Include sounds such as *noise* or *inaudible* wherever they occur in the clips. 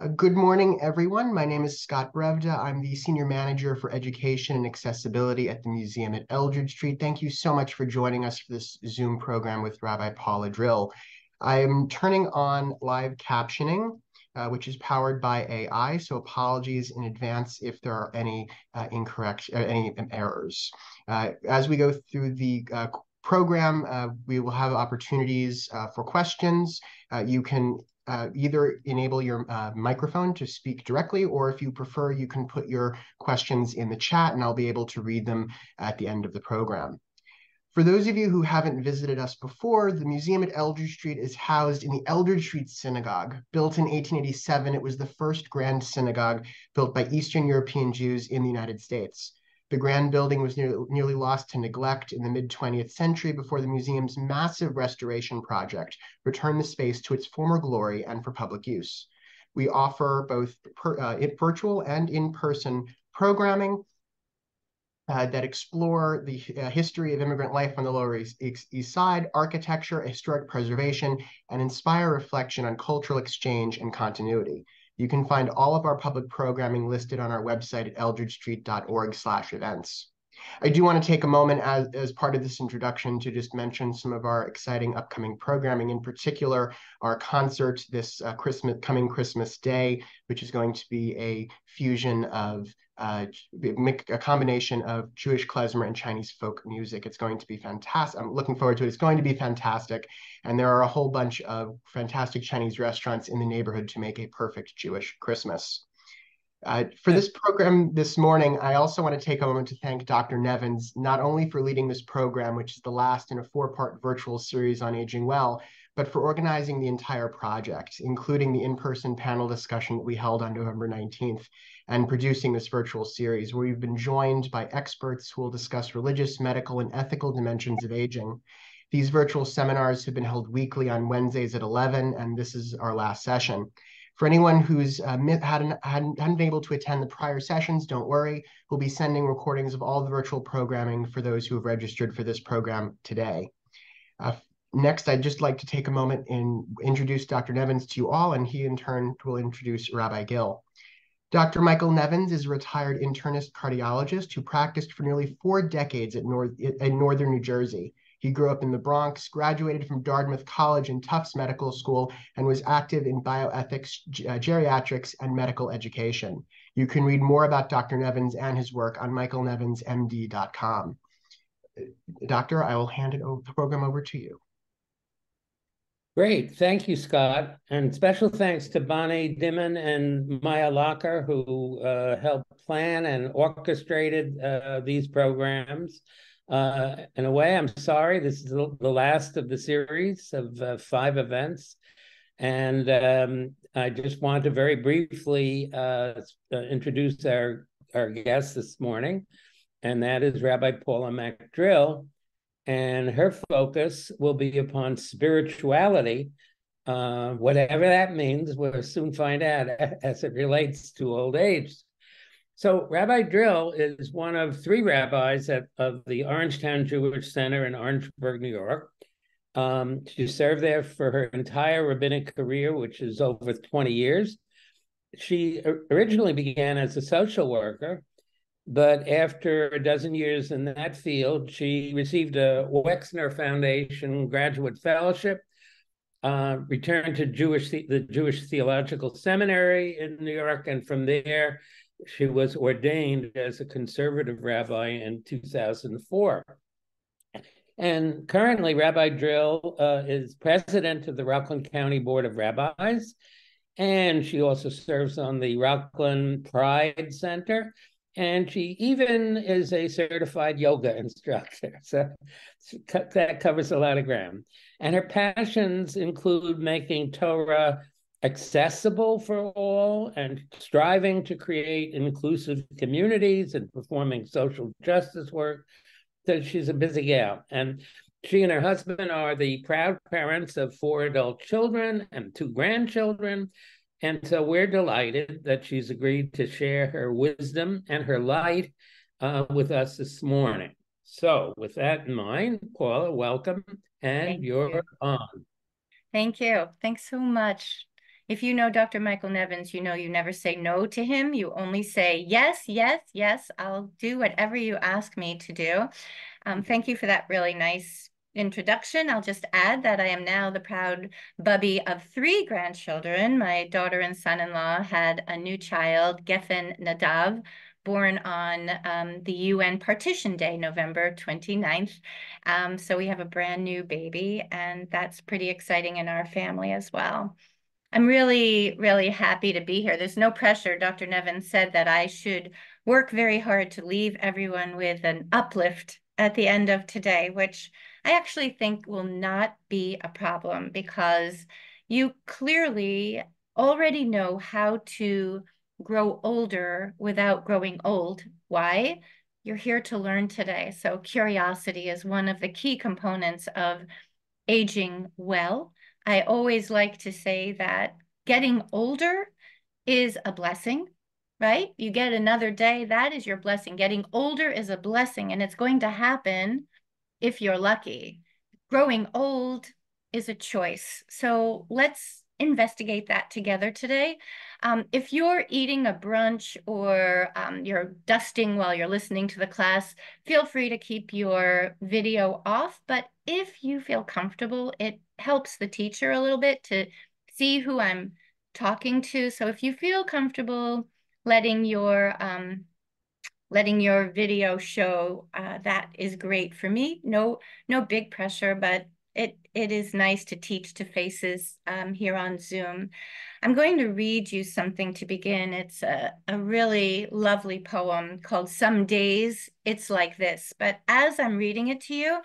Uh, good morning, everyone. My name is Scott Brevda. I'm the Senior Manager for Education and Accessibility at the museum at Eldridge Street. Thank you so much for joining us for this Zoom program with Rabbi Paula Drill. I'm turning on live captioning, uh, which is powered by AI, so apologies in advance if there are any uh, incorrect, uh, any errors. Uh, as we go through the uh, program, we will have opportunities for questions. you can uh, either enable your uh, microphone to speak directly, or if you prefer, you can put your questions in the chat and I'll be able to read them at the end of the program. For those of you who haven't visited us before, the museum at Eldridge Street is housed in the Eldridge Street Synagogue. Built in 1887, it was the first grand synagogue built by Eastern European Jews in the United States. The grand building was nearly, nearly lost to neglect in the mid 20th century before the museum's massive restoration project returned the space to its former glory and for public use. We offer both per, uh, virtual and in person programming uh, that explore the uh, history of immigrant life on the Lower East, East, Side, architecture, historic preservation, and inspire reflection on cultural exchange and continuity. You can find all of our public programming listed on our website at eldridgestreet.org slash events. I do want to take a moment as, as part of this introduction to just mention some of our exciting upcoming programming, in particular, our concert this uh, Christmas coming Christmas Day, which is going to be a fusion of uh, a combination of Jewish klezmer and Chinese folk music. It's going to be fantastic. I'm looking forward to it. It's going to be fantastic. And there are a whole bunch of fantastic Chinese restaurants in the neighborhood to make a perfect Jewish Christmas. Uh, for this program this morning, I also want to take a moment to thank Dr. Nevins, not only for leading this program, which is the last in a four-part virtual series on aging well, but for organizing the entire project, including the in-person panel discussion that we held on November 19th and producing this virtual series where we've been joined by experts who will discuss religious, medical, and ethical dimensions of aging. These virtual seminars have been held weekly on Wednesdays at 11, and this is our last session. For anyone who's uh, hadn't, hadn't, hadn't been able to attend the prior sessions, don't worry. We'll be sending recordings of all the virtual programming for those who have registered for this program today. Uh, next, I'd just like to take a moment and introduce Dr. Nevins to you all, and he in turn will introduce Rabbi Drill. Dr. Michael Nevins is a retired internist cardiologist who practiced for nearly four decades at North, in northern New Jersey. He grew up in the Bronx, graduated from Dartmouth College and Tufts Medical School, and was active in bioethics, uh, geriatrics, and medical education. You can read more about Dr. Nevins and his work on michaelnevinsmd.com. Doctor, I will hand it over, the program over to you. Great. Thank you, Scott. And special thanks to Bonnie Dimon and Maya Locker, who uh, helped plan and orchestrated uh, these programs. Uh, in a way, I'm sorry, this is the last of the series of uh, five events. And um, I just want to very briefly uh, uh, introduce our, our guest this morning, and that is Rabbi Paula Mack Drill and her focus will be upon spirituality, uh, whatever that means. We'll soon find out *laughs* as it relates to old age. So, Rabbi Drill is one of three rabbis at, of the Orangetown Jewish Center in Orangeburg, New York. Um, she served there for her entire rabbinic career, which is over 20 years. She originally began as a social worker but after a dozen years in that field, she received a Wexner Foundation graduate fellowship, uh, returned to Jewish the Jewish Theological Seminary in New York, and from there, she was ordained as a conservative rabbi in 2004. And currently, Rabbi Drill uh, is president of the Rockland County Board of Rabbis, and she also serves on the Rockland Pride Center, and she even is a certified yoga instructor. *laughs* So that covers a lot of ground. And her passions include making Torah accessible for all and striving to create inclusive communities and performing social justice work. So she's a busy gal. And she and her husband are the proud parents of four adult children and two grandchildren. And so we're delighted that she's agreed to share her wisdom and her light uh, with us this morning. So, with that in mind, Paula, welcome, and Thank you're you. on. Thank you. Thanks so much. If you know Dr. Michael Nevins, you know you never say no to him. You only say yes, yes, yes, I'll do whatever you ask me to do. Um, thank you for that really nice introduction. I'll just add that I am now the proud bubby of three grandchildren. My daughter and son-in-law had a new child, Geffen Nadav, born on um, the UN Partition Day, November 29th. Um, so we have a brand new baby, and that's pretty exciting in our family as well. I'm really, really happy to be here. There's no pressure. Dr. Nevin said that I should work very hard to leave everyone with an uplift at the end of today, which I actually think will not be a problem because you clearly already know how to grow older without growing old. Why? You're here to learn today. So curiosity is one of the key components of aging well. I always like to say that getting older is a blessing, right? You get another day, that is your blessing. Getting older is a blessing, and it's going to happen if you're lucky. Growing old is a choice. So let's investigate that together today. Um, if you're eating a brunch or um, you're dusting while you're listening to the class, feel free to keep your video off. But if you feel comfortable, it helps the teacher a little bit to see who I'm talking to. So if you feel comfortable letting your um, letting your video show, uh, that is great for me. No, no big pressure, but it it is nice to teach to faces um, here on Zoom. I'm going to read you something to begin. It's a, a really lovely poem called Some Days It's Like This. But as I'm reading it to you,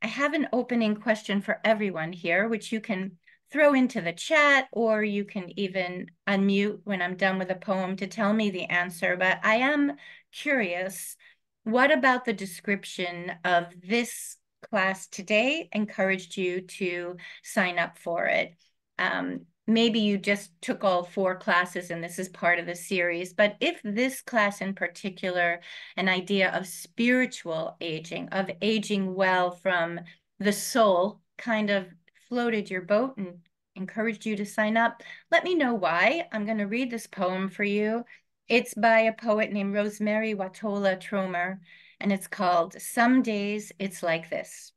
I have an opening question for everyone here, which you can throw into the chat or you can even unmute when I'm done with the poem to tell me the answer. But I am curious, what about the description of this class today encouraged you to sign up for it? Um, maybe you just took all four classes and this is part of the series, but if this class in particular, an idea of spiritual aging, of aging well from the soul, kind of floated your boat and encouraged you to sign up, let me know why. I'm going to read this poem for you. It's by a poet named Rosemary Wahtola Trommer, and it's called Some Days It's Like This.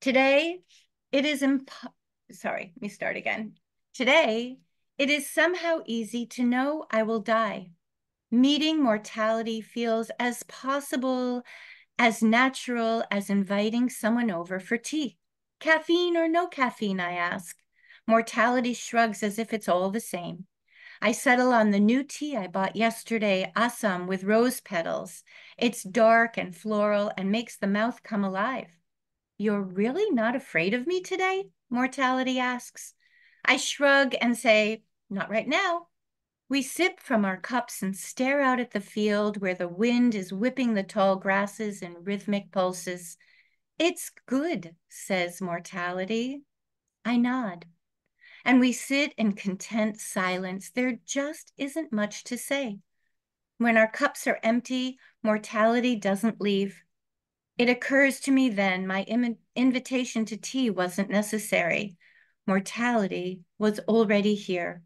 Today, it is imp sorry, let me start again. Today, it is somehow easy to know I will die. Meeting mortality feels as possible, as natural as inviting someone over for tea. Caffeine or no caffeine, I ask. Mortality shrugs as if it's all the same. I settle on the new tea I bought yesterday, Assam with rose petals. It's dark and floral and makes the mouth come alive. You're really not afraid of me today? Mortality asks. I shrug and say, Not right now. We sip from our cups and stare out at the field where the wind is whipping the tall grasses in rhythmic pulses. It's good, says mortality. I nod. And we sit in content silence. There just isn't much to say. When our cups are empty, mortality doesn't leave. It occurs to me then my Im- invitation to tea wasn't necessary. Mortality was already here.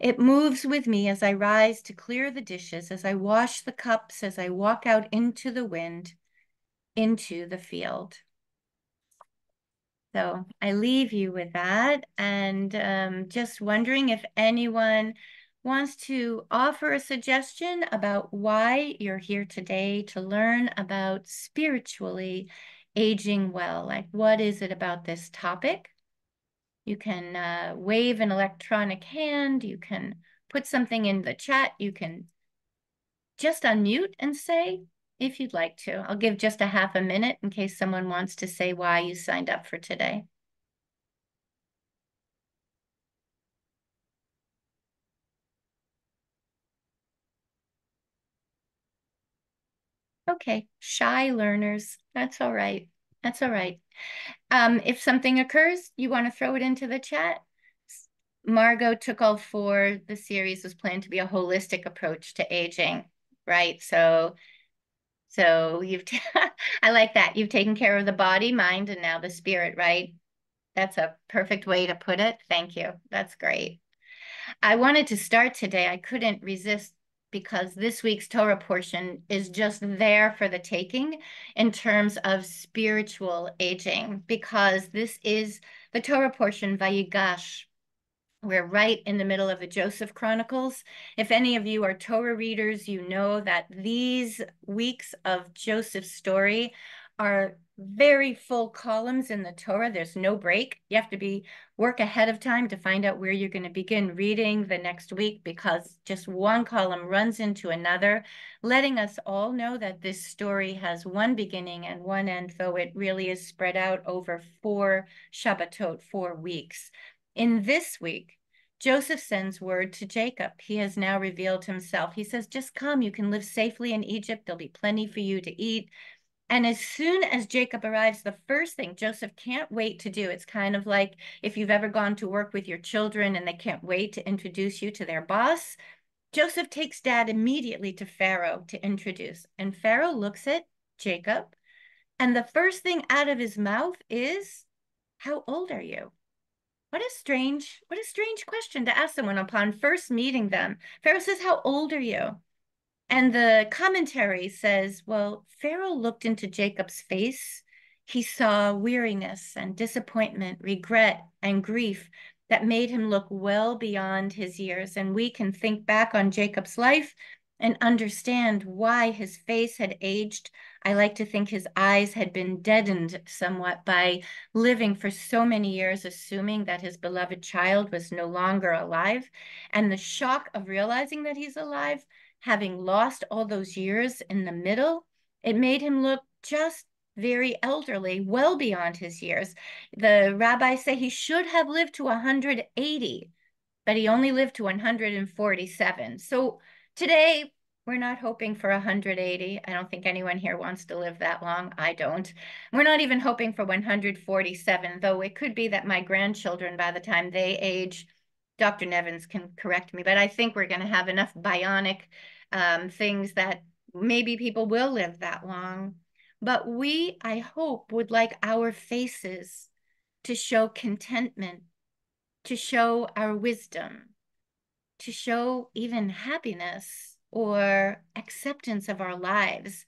It moves with me as I rise to clear the dishes, as I wash the cups, as I walk out into the wind into the field. So I leave you with that and um, just wondering if anyone wants to offer a suggestion about why you're here today to learn about spiritually aging well. Like, what is it about this topic? You can uh, wave an electronic hand. You can put something in the chat. You can just unmute and say, if you'd like to. I'll give just a half a minute in case someone wants to say why you signed up for today. Okay, shy learners. That's all right. That's all right. Um, if something occurs, you want to throw it into the chat. Margot took all four. The series was planned to be a holistic approach to aging, right? So so you've, *laughs* I like that. You've taken care of the body, mind, and now the spirit, right? That's a perfect way to put it. Thank you. That's great. I wanted to start today. I couldn't resist because this week's Torah portion is just there for the taking in terms of spiritual aging, because this is the Torah portion, Vayigash. We're right in the middle of the Joseph Chronicles. If any of you are Torah readers, you know that these weeks of Joseph's story are very full columns in the Torah. There's no break. You have to be work ahead of time to find out where you're going to begin reading the next week because just one column runs into another, letting us all know that this story has one beginning and one end, though it really is spread out over four Shabbatot, four weeks. In this week, Joseph sends word to Jacob. He has now revealed himself. He says, Just come, you can live safely in Egypt. There'll be plenty for you to eat. And as soon as Jacob arrives, the first thing Joseph can't wait to do, it's kind of like if you've ever gone to work with your children and they can't wait to introduce you to their boss. Joseph takes dad immediately to Pharaoh to introduce. And Pharaoh looks at Jacob, and the first thing out of his mouth is, How old are you? What a strange, what a strange question to ask someone upon first meeting them. Pharaoh says, How old are you? And the commentary says, well, Pharaoh looked into Jacob's face. He saw weariness and disappointment, regret and grief that made him look well beyond his years. And we can think back on Jacob's life and understand why his face had aged. I like to think his eyes had been deadened somewhat by living for so many years, assuming that his beloved child was no longer alive. And the shock of realizing that he's alive having lost all those years in the middle, it made him look just very elderly, well beyond his years. The rabbis say he should have lived to 180, but he only lived to 147. So today, we're not hoping for 180. I don't think anyone here wants to live that long. I don't. We're not even hoping for 147, though it could be that my grandchildren, by the time they age, Dr. Nevins can correct me, but I think we're going to have enough bionic um, things that maybe people will live that long. But we, I hope, would like our faces to show contentment, to show our wisdom, to show even happiness or acceptance of our lives.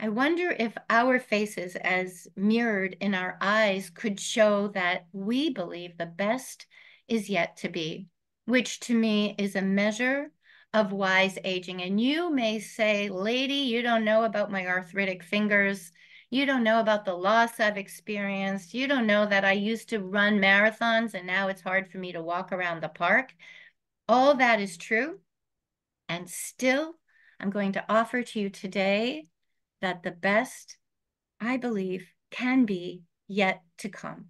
I wonder if our faces, as mirrored in our eyes, could show that we believe the best is yet to be, which to me is a measure of wise aging. And you may say, lady, you don't know about my arthritic fingers. You don't know about the loss I've experienced. You don't know that I used to run marathons and now it's hard for me to walk around the park. All that is true. And still, I'm going to offer to you today that the best, I believe, can be yet to come.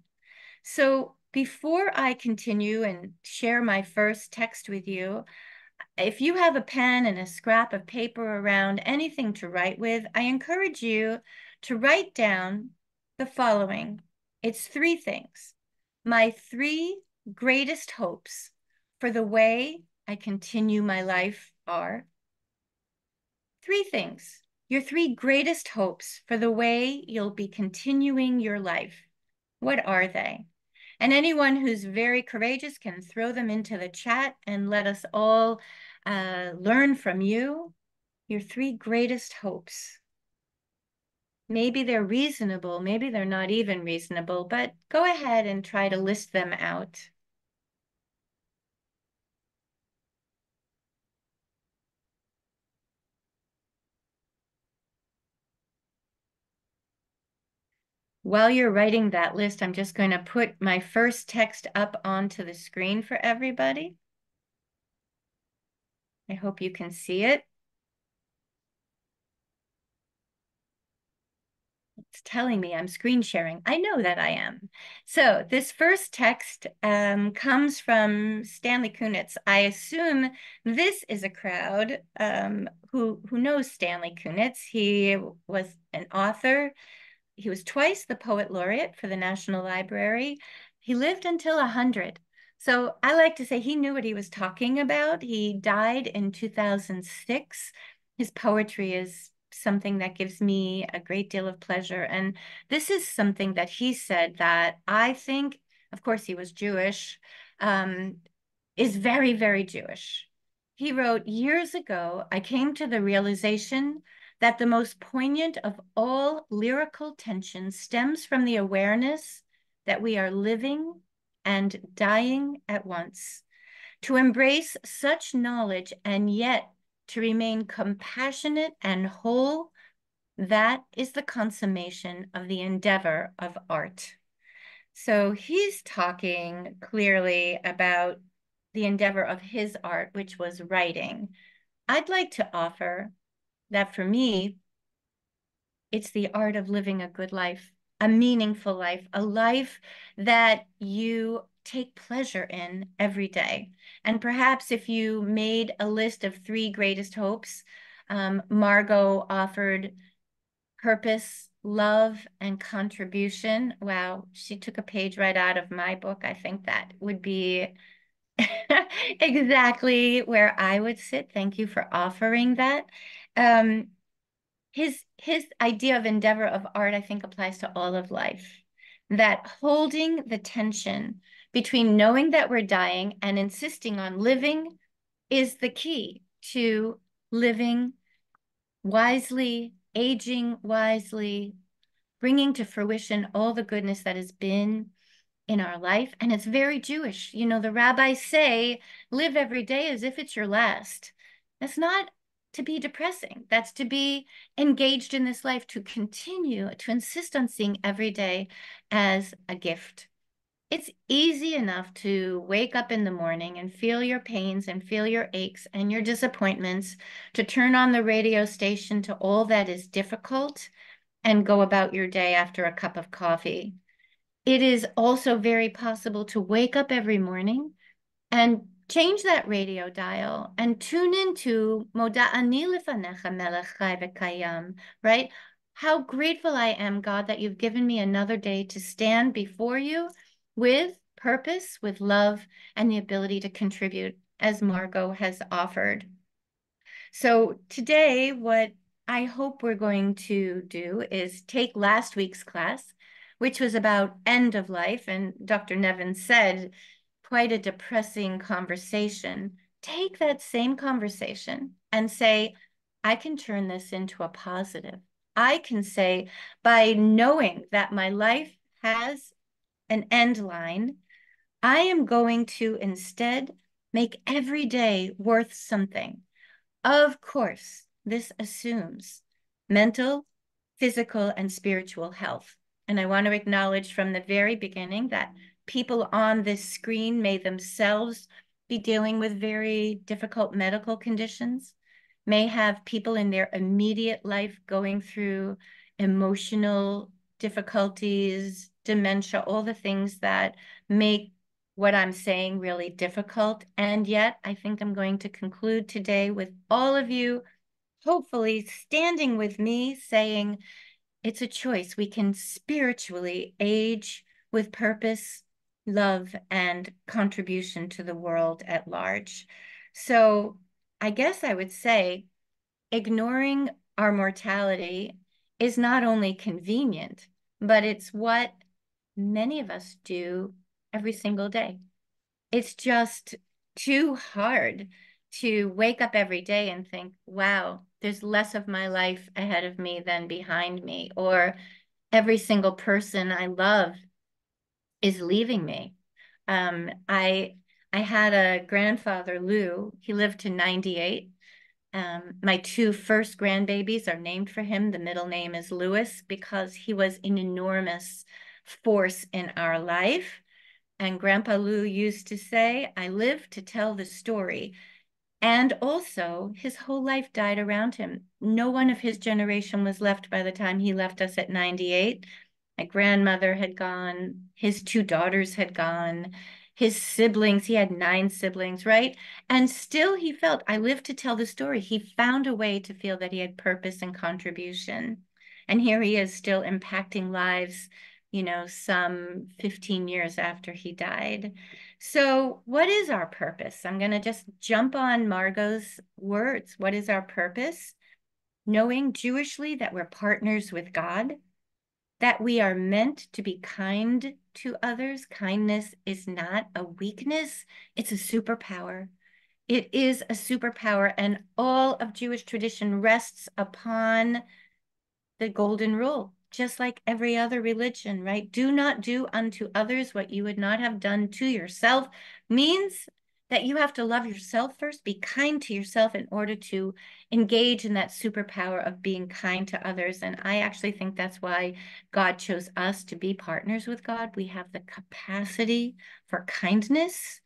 So before I continue and share my first text with you, if you have a pen and a scrap of paper around, anything to write with, I encourage you to write down the following. It's three things. My three greatest hopes for the way I continue my life are three things. Your three greatest hopes for the way you'll be continuing your life. What are they? And anyone who's very courageous can throw them into the chat and let us all uh, learn from you your three greatest hopes. Maybe they're reasonable, maybe they're not even reasonable, but go ahead and try to list them out. While you're writing that list, I'm just going to put my first text up onto the screen for everybody. I hope you can see it. It's telling me I'm screen sharing. I know that I am. So this first text um, comes from Stanley Kunitz. I assume this is a crowd um, who, who knows Stanley Kunitz. He was an author he was twice the poet laureate for the National Library. He lived until 100. So I like to say he knew what he was talking about. He died in 2006. His poetry is something that gives me a great deal of pleasure. And this is something that he said that I think of course, he was Jewish, um, is very, very Jewish. He wrote, Years ago, I came to the realization that the most poignant of all lyrical tension stems from the awareness that we are living and dying at once. To embrace such knowledge and yet to remain compassionate and whole, that is the consummation of the endeavor of art. So he's talking clearly about the endeavor of his art, which was writing. I'd like to offer that for me, it's the art of living a good life, a meaningful life, a life that you take pleasure in every day. And perhaps if you made a list of three greatest hopes, um, Margot offered purpose, love, and contribution. Wow, she took a page right out of my book. I think that would be *laughs* exactly where I would sit. Thank you for offering that. Um, his his idea of endeavor of art, I think, applies to all of life. That holding the tension between knowing that we're dying and insisting on living is the key to living wisely, aging wisely, bringing to fruition all the goodness that has been in our life. And it's very Jewish. You know, the rabbis say, live every day as if it's your last. That's not to be depressing. That's to be engaged in this life, to continue, to insist on seeing every day as a gift. It's easy enough to wake up in the morning and feel your pains and feel your aches and your disappointments, to turn on the radio station to all that is difficult and go about your day after a cup of coffee. It is also very possible to wake up every morning and change that radio dial and tune into Moda'ani lefanecha melech chai right? How grateful I am, God, that you've given me another day to stand before you with purpose, with love, and the ability to contribute as Margot has offered. So today, what I hope we're going to do is take last week's class which was about end of life. And Dr. Nevin said, quite a depressing conversation. Take that same conversation and say, I can turn this into a positive. I can say, by knowing that my life has an end line, I am going to instead make every day worth something. Of course, this assumes mental, physical, and spiritual health. And I want to acknowledge from the very beginning that people on this screen may themselves be dealing with very difficult medical conditions, may have people in their immediate life going through emotional difficulties, dementia, all the things that make what I'm saying really difficult. And yet, I think I'm going to conclude today with all of you, hopefully standing with me, saying, it's a choice. We can spiritually age with purpose, love, and contribution to the world at large. So I guess I would say ignoring our mortality is not only convenient, but it's what many of us do every single day. It's just too hard to wake up every day and think, wow, there's less of my life ahead of me than behind me, or every single person I love is leaving me. Um, I I had a grandfather, Lou. He lived to 98. Um, my two first grandbabies are named for him. The middle name is Lewis because he was an enormous force in our life. And Grandpa Lou used to say, I live to tell the story and also, his whole life died around him. No one of his generation was left by the time he left us at 98. My grandmother had gone, his two daughters had gone, his siblings, he had nine siblings, right? And still he felt, I live to tell the story. He found a way to feel that he had purpose and contribution. And here he is still impacting lives, you know, some 15 years after he died. So, what is our purpose? I'm going to just jump on Margot's words. What is our purpose? Knowing Jewishly that we're partners with God, that we are meant to be kind to others. Kindness is not a weakness, it's a superpower. It is a superpower, and all of Jewish tradition rests upon the golden rule, just like every other religion, right? Do not do unto others what you would not have done to yourself means that you have to love yourself first, be kind to yourself in order to engage in that superpower of being kind to others. And I actually think that's why God chose us to be partners with God. We have the capacity for kindness.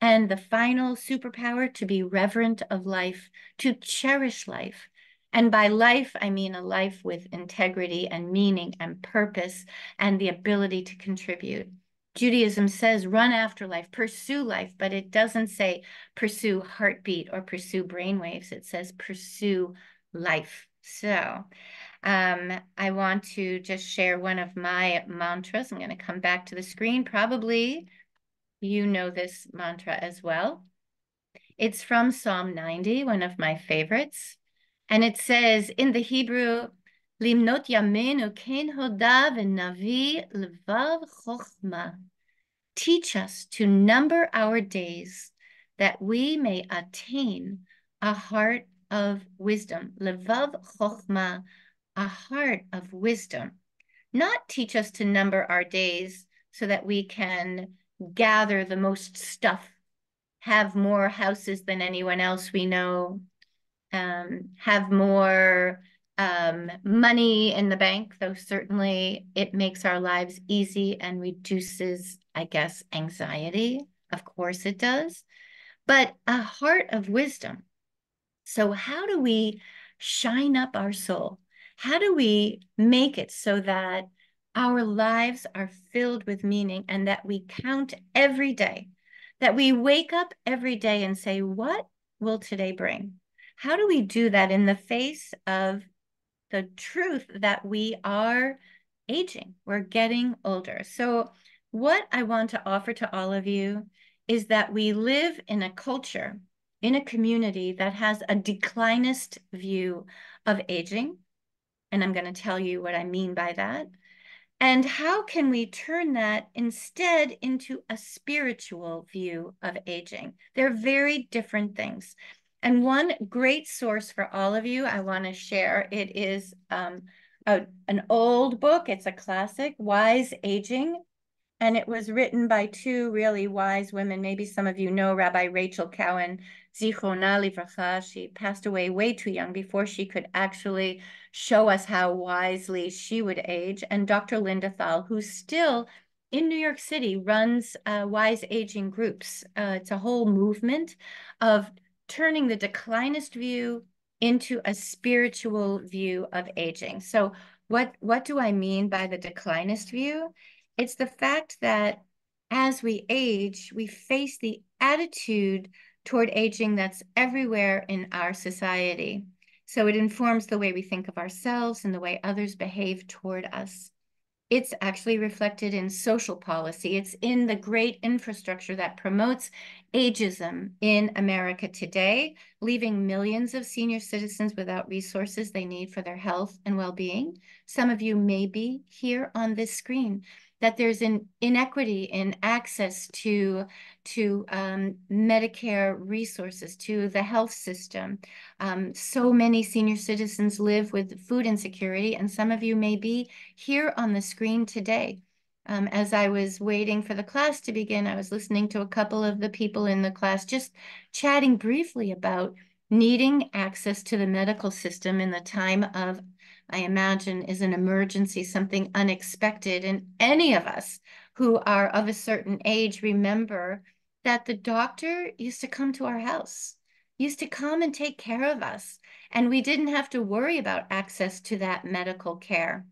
And the final superpower to be reverent of life, to cherish life. And by life, I mean a life with integrity and meaning and purpose and the ability to contribute. Judaism says run after life, pursue life, but it doesn't say pursue heartbeat or pursue brainwaves. It says pursue life. So um, I want to just share one of my mantras. I'm going to come back to the screen. Probably you know this mantra as well. It's from Psalm 90, one of my favorites. And it says in the Hebrew, Yamenu Ken Hodav and Navi Levav Chochma. Teach us to number our days that we may attain a heart of wisdom. Levav Chochma, a heart of wisdom. Not teach us to number our days so that we can gather the most stuff, have more houses than anyone else we know, um, have more um, money in the bank, though certainly it makes our lives easy and reduces, I guess, anxiety. Of course it does. But a heart of wisdom. So, how do we shine up our soul? How do we make it so that our lives are filled with meaning and that we count every day? That we wake up every day and say, What will today bring? How do we do that in the face of the truth that we are aging? We're getting older. So, what I want to offer to all of you is that we live in a culture, in a community that has a declinist view of aging. And I'm going to tell you what I mean by that. And how can we turn that instead into a spiritual view of aging? They're very different things. And one great source for all of you I want to share, it is um, a, an old book. It's a classic, Wise Aging. And it was written by two really wise women. Maybe some of you know Rabbi Rachel Cowan, Zichrona Livracha. She passed away way too young before she could actually show us how wisely she would age. And Dr. Linda Thal, who still in New York City runs uh, wise aging groups. Uh, it's a whole movement of turning the declinist view into a spiritual view of aging. So what, what do I mean by the declinist view? It's the fact that as we age, we face the attitude toward aging that's everywhere in our society. So it informs the way we think of ourselves and the way others behave toward us it's actually reflected in social policy. It's in the great infrastructure that promotes ageism in America today, leaving millions of senior citizens without resources they need for their health and well-being. Some of you may be here on this screen that there's an inequity in access to, to um, Medicare resources, to the health system. Um, so many senior citizens live with food insecurity, and some of you may be here on the screen today. Um, as I was waiting for the class to begin, I was listening to a couple of the people in the class just chatting briefly about needing access to the medical system in the time of I imagine, is an emergency, something unexpected. And any of us who are of a certain age remember that the doctor used to come to our house, used to come and take care of us. And we didn't have to worry about access to that medical care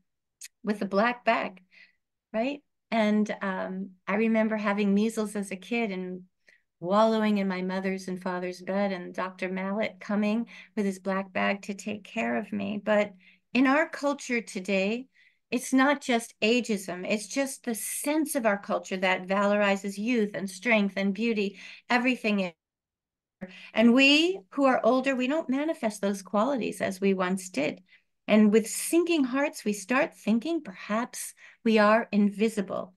with a black bag, right? And um, I remember having measles as a kid and wallowing in my mother's and father's bed and Dr. Mallet coming with his black bag to take care of me. But in our culture today, it's not just ageism, it's just the sense of our culture that valorizes youth and strength and beauty, everything. And we who are older, we don't manifest those qualities as we once did. And with sinking hearts, we start thinking perhaps we are invisible.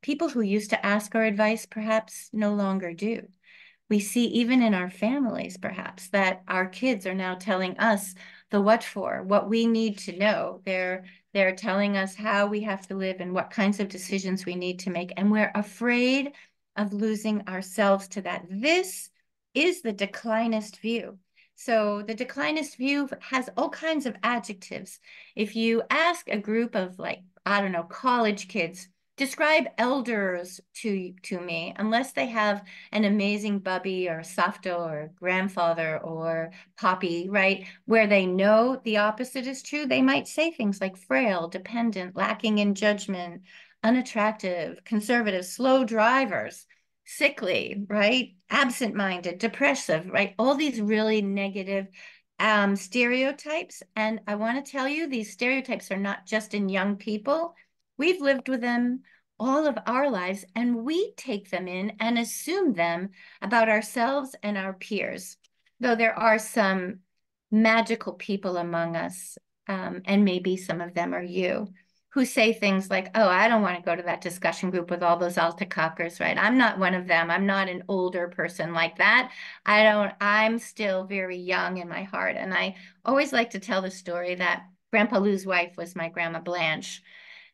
people who used to ask our advice perhaps no longer do. We see even in our families, perhaps, that our kids are now telling us the what for, what we need to know. They're they're telling us how we have to live and what kinds of decisions we need to make. And we're afraid of losing ourselves to that. This is the declinist view. So the declinist view has all kinds of adjectives. If you ask a group of like, I don't know, college kids, describe elders to to me unless they have an amazing bubby or safto or grandfather or poppy right? Where they know the opposite is true they might say things like frail dependent lacking in judgment unattractive conservative slow drivers sickly right? Absent-minded depressive right? All these really negative um, stereotypes. And i want to tell you these stereotypes are not just in young people We've lived with them all of our lives, and we take them in and assume them about ourselves and our peers. Though there are some magical people among us, um, and maybe some of them are you, who say things like, Oh, I don't want to go to that discussion group with all those alta cockers, right? I'm not one of them. I'm not an older person like that. I don't, I'm still very young in my heart. And I always like to tell the story that Grandpa Lou's wife was my Grandma Blanche.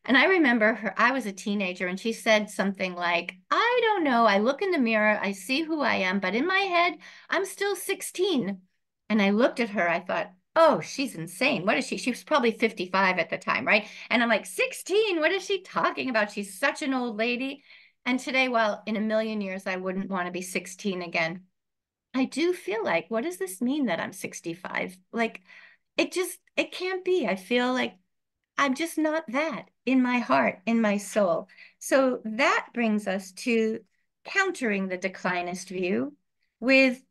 And I remember her, I was a teenager and she said something like, I don't know. I look in the mirror, I see who I am, but in my head, I'm still 16. And I looked at her, I thought, oh, she's insane. What is she? She was probably 55 at the time, right? And I'm like, 16? What is she talking about? She's such an old lady. And today, well, in a million years, I wouldn't want to be 16 again. I do feel like, what does this mean that I'm 65? Like, it just, it can't be. I feel like I'm just not that in my heart, in my soul. So that brings us to countering the declinist view with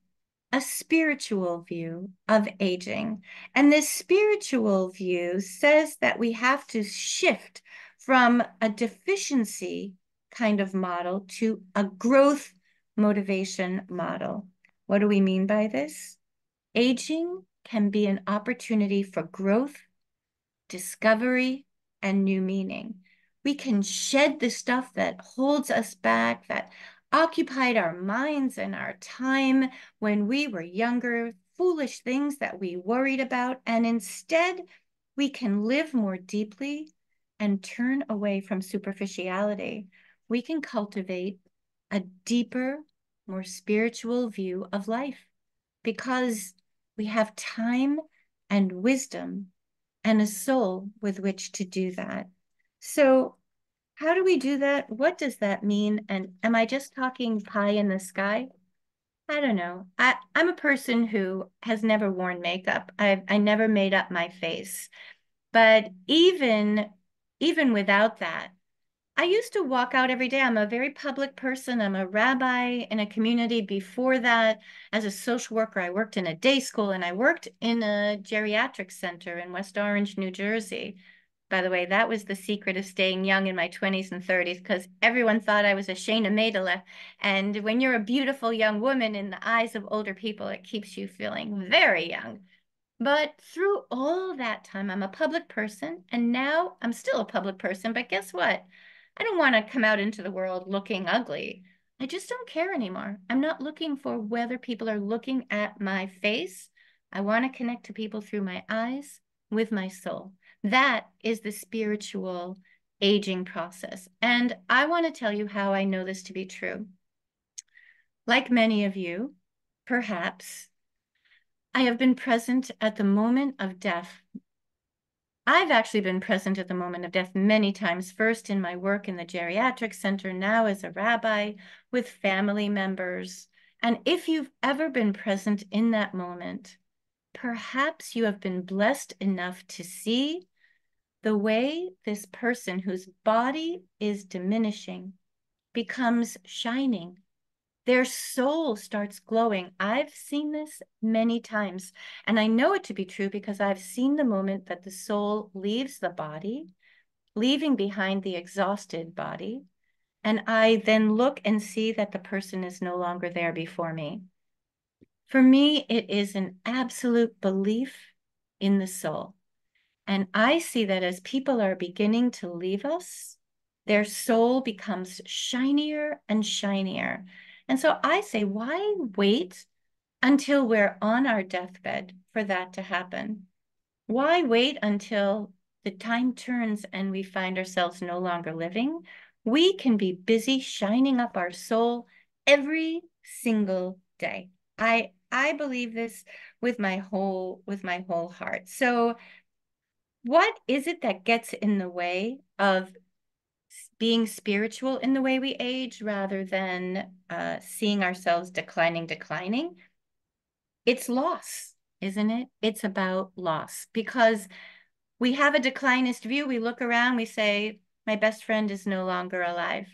a spiritual view of aging. And this spiritual view says that we have to shift from a deficiency kind of model to a growth motivation model. What do we mean by this? Aging can be an opportunity for growth discovery, and new meaning. We can shed the stuff that holds us back, that occupied our minds and our time when we were younger, foolish things that we worried about, and instead we can live more deeply and turn away from superficiality. We can cultivate a deeper, more spiritual view of life because we have time and wisdom and a soul with which to do that. So, how do we do that? What does that mean? And am I just talking pie in the sky? I don't know. I, I'm a person who has never worn makeup. I I never made up my face. But even even without that, I used to walk out every day. I'm a very public person. I'm a rabbi in a community. Before that, as a social worker, I worked in a day school and I worked in a geriatric center in West Orange, New Jersey. By the way, that was the secret of staying young in my 20s and 30s because everyone thought I was a Shana Maidala. And when you're a beautiful young woman in the eyes of older people, it keeps you feeling very young. But through all that time, I'm a public person. And now I'm still a public person. But guess what? I don't want to come out into the world looking ugly. I just don't care anymore. I'm not looking for whether people are looking at my face. I want to connect to people through my eyes with my soul. That is the spiritual aging process. And I want to tell you how I know this to be true. Like many of you, perhaps, I have been present at the moment of death I've actually been present at the moment of death many times, first in my work in the geriatric center, now as a rabbi with family members. And if you've ever been present in that moment, perhaps you have been blessed enough to see the way this person whose body is diminishing becomes shining their soul starts glowing. I've seen this many times, and I know it to be true because I've seen the moment that the soul leaves the body, leaving behind the exhausted body. And I then look and see that the person is no longer there before me. For me, it is an absolute belief in the soul. And I see that as people are beginning to leave us, their soul becomes shinier and shinier. And so I say, why wait until we're on our deathbed for that to happen? Why wait until the time turns and we find ourselves no longer living? We can be busy shining up our soul every single day. I I believe this with my whole with my whole heart. So what is it that gets in the way of being spiritual in the way we age rather than uh, seeing ourselves declining, declining? It's loss, isn't it? It's about loss because we have a declinist view. We look around, we say, my best friend is no longer alive.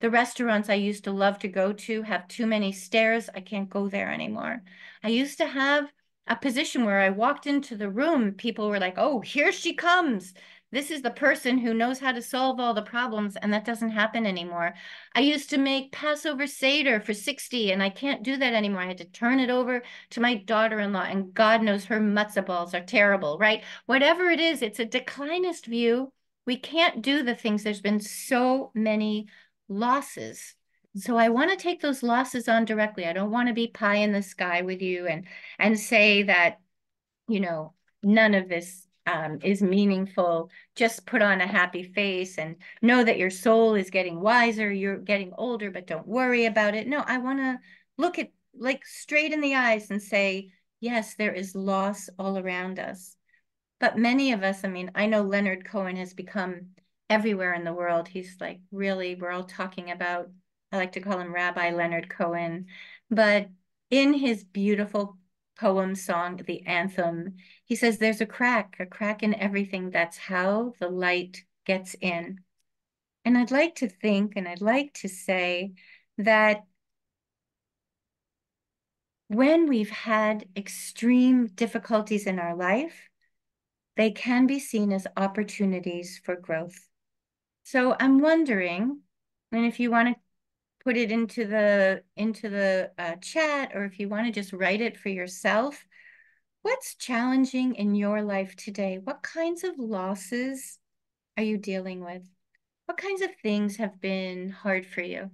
The restaurants I used to love to go to have too many stairs. I can't go there anymore. I used to have a position where I walked into the room, people were like, oh, here she comes. This is the person who knows how to solve all the problems, and that doesn't happen anymore. I used to make Passover Seder for 60, and I can't do that anymore. I had to turn it over to my daughter-in-law, and God knows her matzah balls are terrible, right? Whatever it is, it's a declinist view. We can't do the things. There's been so many losses so I want to take those losses on directly. I don't want to be pie in the sky with you and and say that, you know, none of this um, is meaningful. Just put on a happy face and know that your soul is getting wiser. You're getting older, but don't worry about it. No, I want to look at like straight in the eyes and say, yes, there is loss all around us. But many of us, I mean, I know Leonard Cohen has become everywhere in the world. He's like really, we're all talking about I like to call him Rabbi Leonard Cohen. But in his beautiful poem song, The Anthem, he says there's a crack, a crack in everything. That's how the light gets in. And I'd like to think and I'd like to say that when we've had extreme difficulties in our life, they can be seen as opportunities for growth. So I'm wondering, and if you want to put it into the into the uh, chat or if you want to just write it for yourself what's challenging in your life today? What kinds of losses are you dealing with? What kinds of things have been hard for you?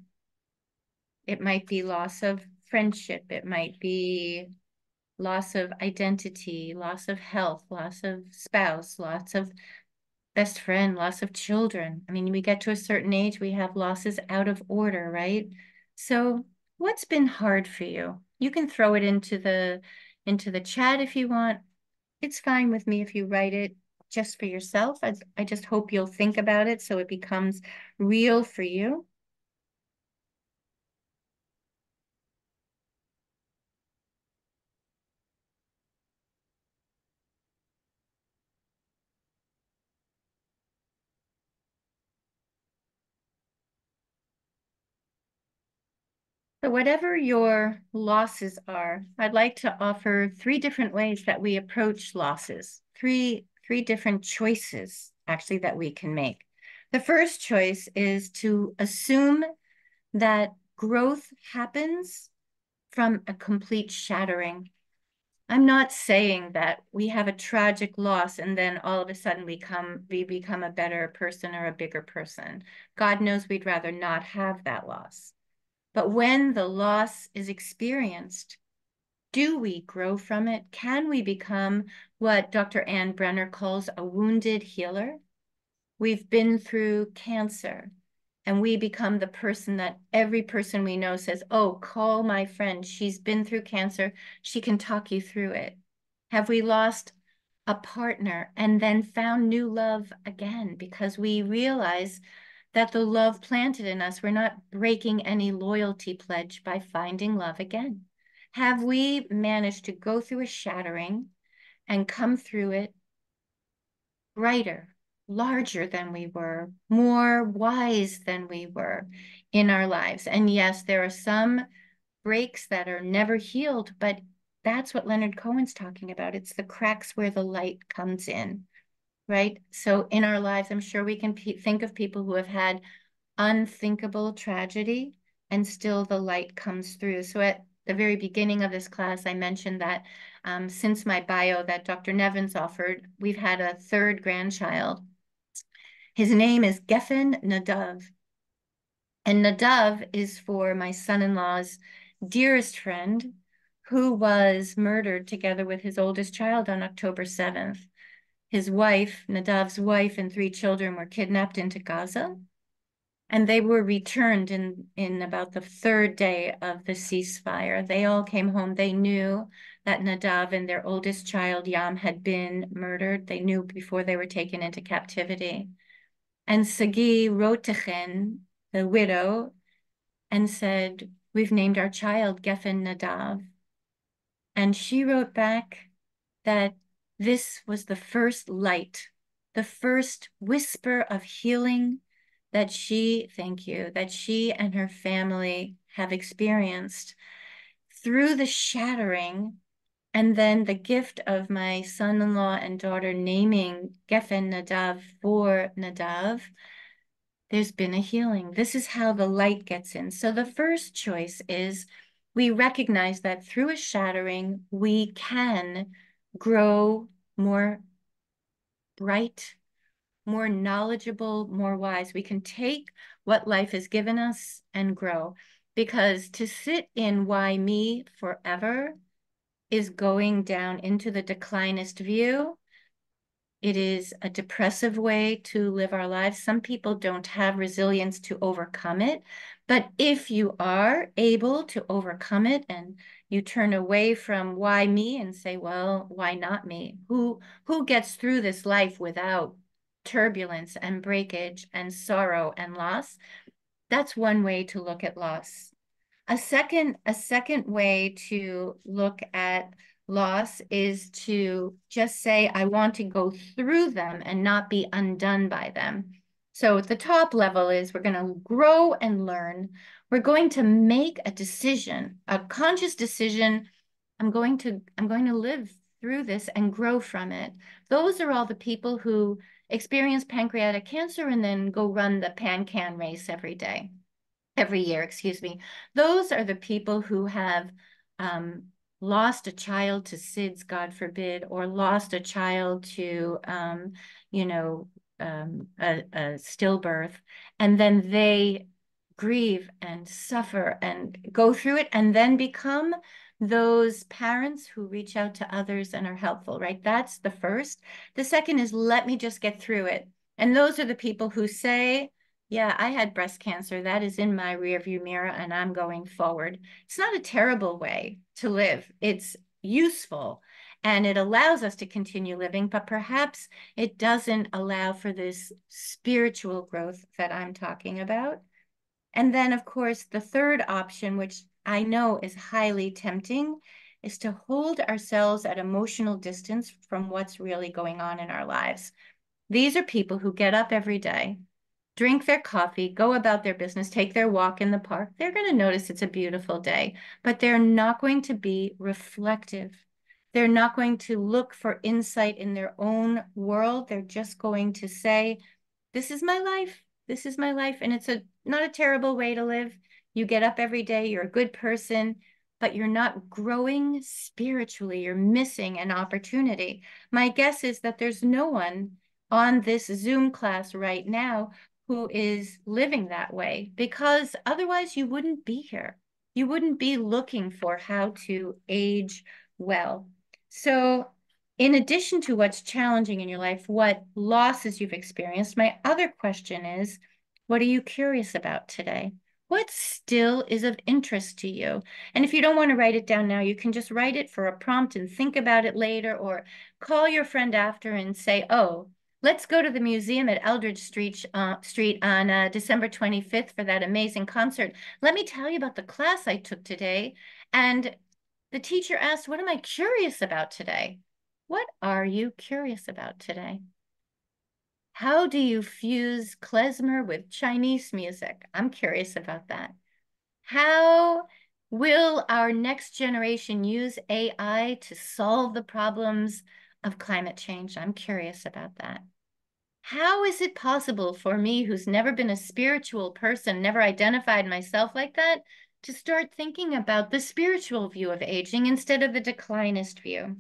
It might be loss of friendship it might be loss of identity loss of health loss of spouse loss of best friend, loss of children. I mean, we get to a certain age, we have losses out of order, right? So what's been hard for you? You can throw it into the into the chat if you want. It's fine with me if you write it just for yourself. I, I just hope you'll think about it so it becomes real for you. So whatever your losses are, I'd like to offer three different ways that we approach losses, three, three different choices actually that we can make. The first choice is to assume that growth happens from a complete shattering. I'm not saying that we have a tragic loss and then all of a sudden we come we become a better person or a bigger person. God knows we'd rather not have that loss. But when the loss is experienced, do we grow from it? Can we become what Dr. Anne Brenner calls a wounded healer? We've been through cancer and we become the person that every person we know says, oh, call my friend. She's been through cancer. She can talk you through it. Have we lost a partner and then found new love again because we realize that the love planted in us, we're not breaking any loyalty pledge by finding love again. Have we managed to go through a shattering and come through it brighter, larger than we were, more wise than we were in our lives? And yes, there are some breaks that are never healed, but that's what Leonard Cohen's talking about. It's the cracks where the light comes in right? So in our lives, I'm sure we can think of people who have had unthinkable tragedy and still the light comes through. So at the very beginning of this class, I mentioned that um, since my bio that Dr. Nevins offered, we've had a third grandchild. His name is Geffen Nadav. And Nadav is for my son-in-law's dearest friend who was murdered together with his oldest child on October 7th. His wife, Nadav's wife, and three children were kidnapped into Gaza and they were returned in in about the third day of the ceasefire. They all came home. They knew that Nadav and their oldest child Yam had been murdered. They knew before they were taken into captivity. And Sagi wrote to the widow, and said, "We've named our child Geffen Nadav." And she wrote back that this was the first light, the first whisper of healing that she, thank you, that she and her family have experienced through the shattering and then the gift of my son-in-law and daughter naming Geffen Nadav for Nadav, there's been a healing. This is how the light gets in. So the first choice is we recognize that through a shattering, we can grow more bright, more knowledgeable, more wise. We can take what life has given us and grow. Because to sit in why me forever is going down into the declinist view. It is a depressive way to live our lives. Some people don't have resilience to overcome it. But if you are able to overcome it and you turn away from why me and say, well, why not me? Who who gets through this life without turbulence and breakage and sorrow and loss. That's one way to look at loss. A second, a second way to look at loss is to just say, I want to go through them and not be undone by them. So the top level is we're going to grow and learn. We're going to make a decision, a conscious decision. I'm going to, I'm going to live through this and grow from it. Those are all the people who experience pancreatic cancer and then go run the PanCAN race every day, every year, excuse me. Those are the people who have um, lost a child to SIDS, God forbid, or lost a child to, um, you know, um, a, a stillbirth, and then they grieve and suffer and go through it and then become those parents who reach out to others and are helpful, right? That's the first. The second is let me just get through it. And those are the people who say, yeah, I had breast cancer. That is in my rearview mirror and I'm going forward. It's not a terrible way to live. It's useful and it allows us to continue living, but perhaps it doesn't allow for this spiritual growth that I'm talking about. And then, of course, the third option, which I know is highly tempting is to hold ourselves at emotional distance from what's really going on in our lives. These are people who get up every day, drink their coffee, go about their business, take their walk in the park. They're going to notice it's a beautiful day, but they're not going to be reflective. They're not going to look for insight in their own world. They're just going to say, this is my life. This is my life. And it's a not a terrible way to live. You get up every day, you're a good person, but you're not growing spiritually. You're missing an opportunity. My guess is that there's no one on this Zoom class right now who is living that way because otherwise you wouldn't be here. You wouldn't be looking for how to age well. So, in addition to what's challenging in your life, what losses you've experienced, my other question is what are you curious about today? what still is of interest to you? And if you don't want to write it down now, you can just write it for a prompt and think about it later, or call your friend after and say, oh, let's go to the museum at Eldridge Street, uh, Street on uh, December 25th for that amazing concert. Let me tell you about the class I took today. And the teacher asked, what am I curious about today? What are you curious about today? How do you fuse klezmer with Chinese music? I'm curious about that. How will our next generation use AI to solve the problems of climate change? I'm curious about that. How is it possible for me, who's never been a spiritual person, never identified myself like that, to start thinking about the spiritual view of aging instead of the declinist view?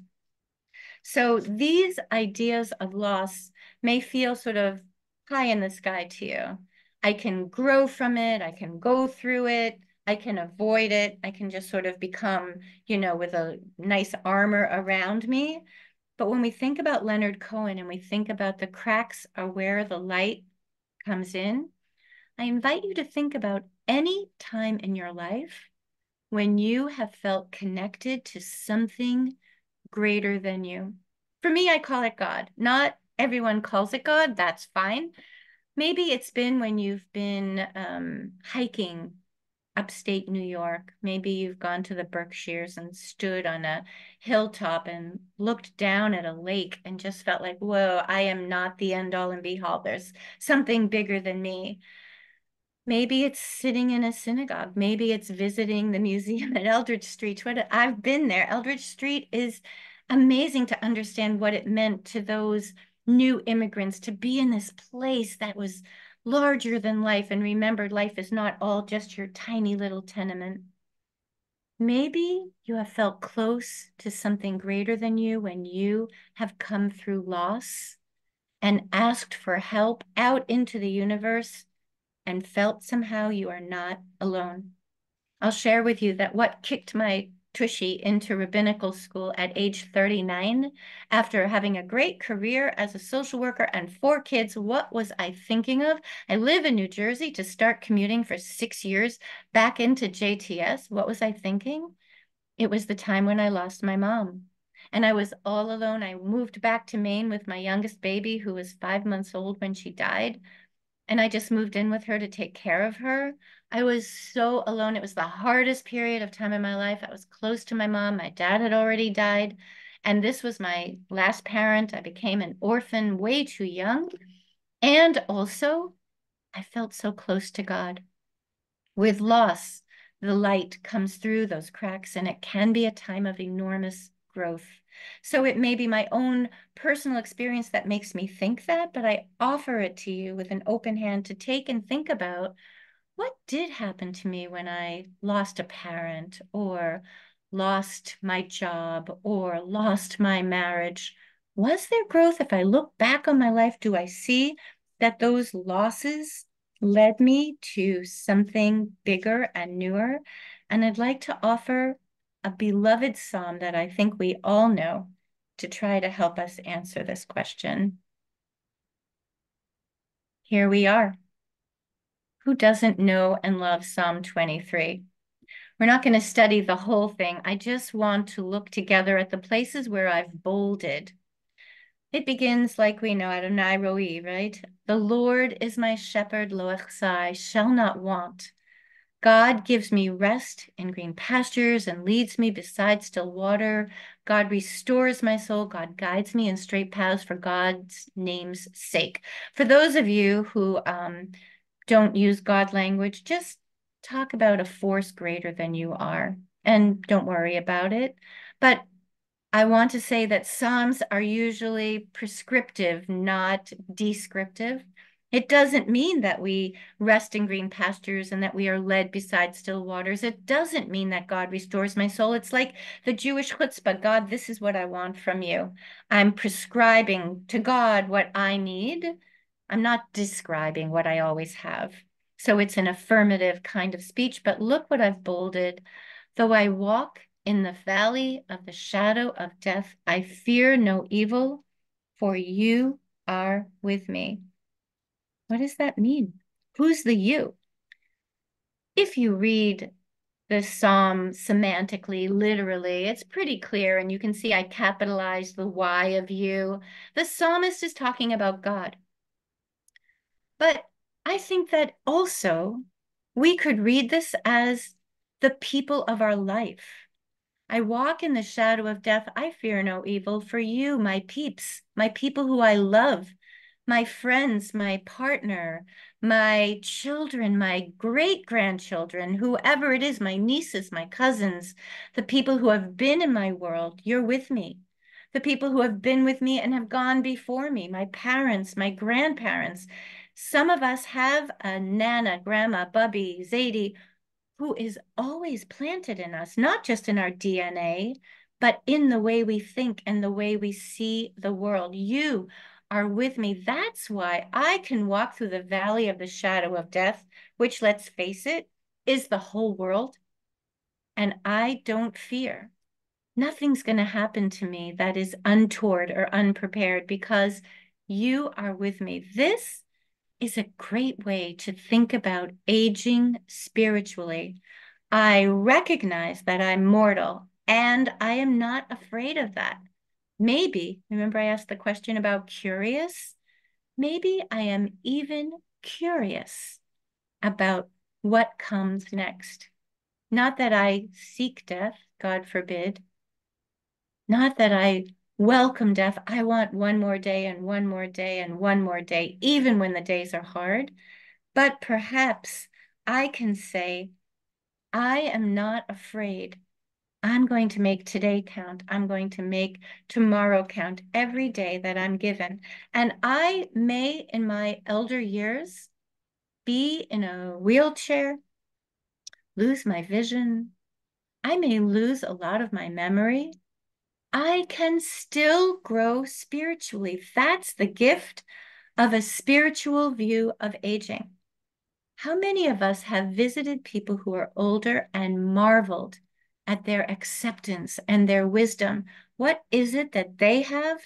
So these ideas of loss may feel sort of high in the sky to you. I can grow from it. I can go through it. I can avoid it. I can just sort of become, you know, with a nice armor around me. But when we think about Leonard Cohen and we think about the cracks are where the light comes in, I invite you to think about any time in your life when you have felt connected to something greater than you. For me, I call it God. Not everyone calls it God. That's fine. Maybe it's been when you've been um, hiking upstate New York. Maybe you've gone to the Berkshires and stood on a hilltop and looked down at a lake and just felt like, whoa, I am not the end all and be all. There's something bigger than me. Maybe it's sitting in a synagogue. Maybe it's visiting the museum *laughs* at Eldridge Street. What I've been there. Eldridge Street is amazing to understand what it meant to those new immigrants to be in this place that was larger than life and remembered life is not all just your tiny little tenement. Maybe you have felt close to something greater than you when you have come through loss and asked for help out into the universe and felt somehow you are not alone. I'll share with you that what kicked my tushy into rabbinical school at age 39 after having a great career as a social worker and four kids what was i thinking of? I live in new jersey to start commuting for six years back into jts what was i thinking? It was the time when i lost my mom and i was all alone. I moved back to maine with my youngest baby who was five months old when she died and I just moved in with her to take care of her. I was so alone. It was the hardest period of time in my life. I was close to my mom. My dad had already died. And this was my last parent. I became an orphan way too young. And also, I felt so close to God. With loss, the light comes through those cracks, and it can be a time of enormous growth. So it may be my own personal experience that makes me think that, but I offer it to you with an open hand to take and think about what did happen to me when I lost a parent or lost my job or lost my marriage? Was there growth? If I look back on my life, do I see that those losses led me to something bigger and newer? And I'd like to offer a beloved psalm that I think we all know to try to help us answer this question. Here we are. Who doesn't know and love Psalm 23? We're not going to study the whole thing. I just want to look together at the places where I've bolded. It begins like we know Adonai Roi, right? The Lord is my shepherd, lo I shall not want. God gives me rest in green pastures and leads me beside still water. God restores my soul. God guides me in straight paths for God's name's sake. For those of you who um, don't use God language, just talk about a force greater than you are and don't worry about it. But I want to say that Psalms are usually prescriptive, not descriptive. It doesn't mean that we rest in green pastures and that we are led beside still waters. It doesn't mean that God restores my soul. It's like the Jewish chutzpah God, this is what I want from you. I'm prescribing to God what I need. I'm not describing what I always have. So it's an affirmative kind of speech. But look what I've bolded. Though I walk in the valley of the shadow of death, I fear no evil, for you are with me. What does that mean? Who's the you? If you read the psalm semantically, literally, it's pretty clear. And you can see I capitalized the why of you. The psalmist is talking about God. But I think that also we could read this as the people of our life. I walk in the shadow of death. I fear no evil for you, my peeps, my people who I love, my friends, my partner, my children, my great grandchildren, whoever it is, my nieces, my cousins, the people who have been in my world, you're with me. The people who have been with me and have gone before me, my parents, my grandparents. Some of us have a Nana, Grandma, Bubby, Zadie, who is always planted in us, not just in our DNA, but in the way we think and the way we see the world. You are with me. That's why I can walk through the valley of the shadow of death, which, let's face it, is the whole world. And I don't fear. Nothing's going to happen to me that is untoward or unprepared because you are with me. This is a great way to think about aging spiritually. I recognize that I'm mortal and I am not afraid of that. Maybe, remember I asked the question about curious? Maybe I am even curious about what comes next. Not that I seek death, God forbid. Not that I welcome death. I want one more day and one more day and one more day, even when the days are hard. But perhaps I can say, I am not afraid I'm going to make today count. I'm going to make tomorrow count every day that I'm given. And I may, in my elder years, be in a wheelchair, lose my vision. I may lose a lot of my memory. I can still grow spiritually. That's the gift of a spiritual view of aging. How many of us have visited people who are older and marveled at their acceptance and their wisdom. What is it that they have?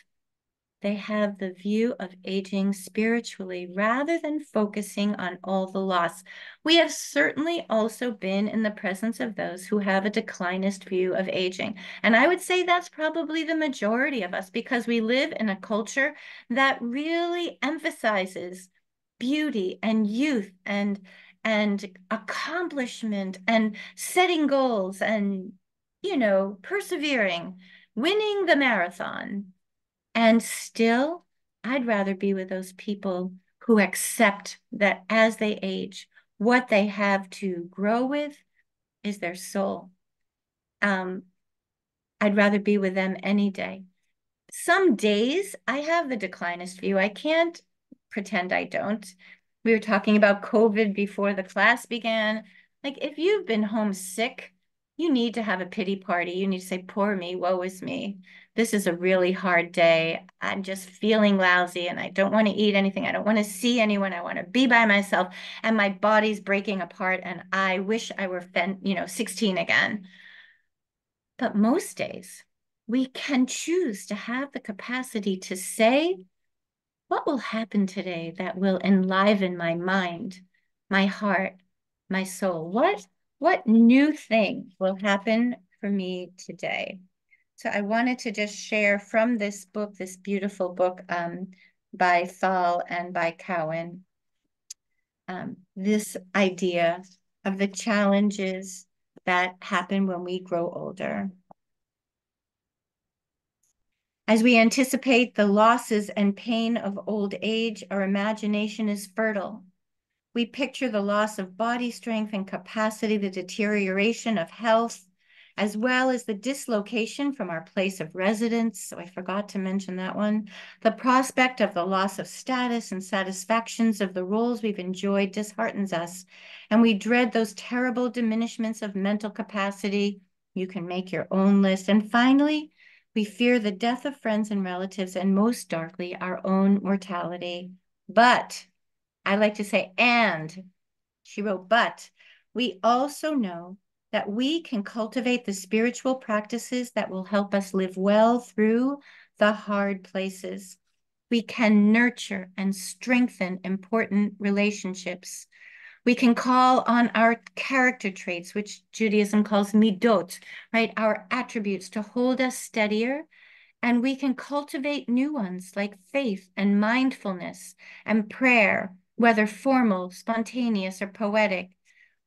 They have the view of aging spiritually rather than focusing on all the loss. We have certainly also been in the presence of those who have a declinist view of aging. And I would say that's probably the majority of us because we live in a culture that really emphasizes beauty and youth and and accomplishment and setting goals and, you know, persevering, winning the marathon. And still, I'd rather be with those people who accept that as they age, what they have to grow with is their soul. Um, I'd rather be with them any day. Some days I have the declinist view. I can't pretend I don't we were talking about COVID before the class began. Like, if you've been homesick, you need to have a pity party. You need to say, Poor me, woe is me. This is a really hard day. I'm just feeling lousy and I don't want to eat anything. I don't want to see anyone. I want to be by myself. And my body's breaking apart. And I wish I were, you know, 16 again. But most days, we can choose to have the capacity to say what will happen today that will enliven my mind, my heart, my soul? What, what new thing will happen for me today? So I wanted to just share from this book, this beautiful book um, by Thal and by Cowan, um, this idea of the challenges that happen when we grow older. As we anticipate the losses and pain of old age, our imagination is fertile. We picture the loss of body strength and capacity, the deterioration of health, as well as the dislocation from our place of residence. So I forgot to mention that one. The prospect of the loss of status and satisfactions of the roles we've enjoyed disheartens us, and we dread those terrible diminishments of mental capacity. You can make your own list. And finally, we fear the death of friends and relatives, and most darkly, our own mortality. But, I like to say, and, she wrote, but we also know that we can cultivate the spiritual practices that will help us live well through the hard places. We can nurture and strengthen important relationships. We can call on our character traits, which Judaism calls midot, right? Our attributes to hold us steadier. And we can cultivate new ones like faith and mindfulness and prayer, whether formal, spontaneous, or poetic.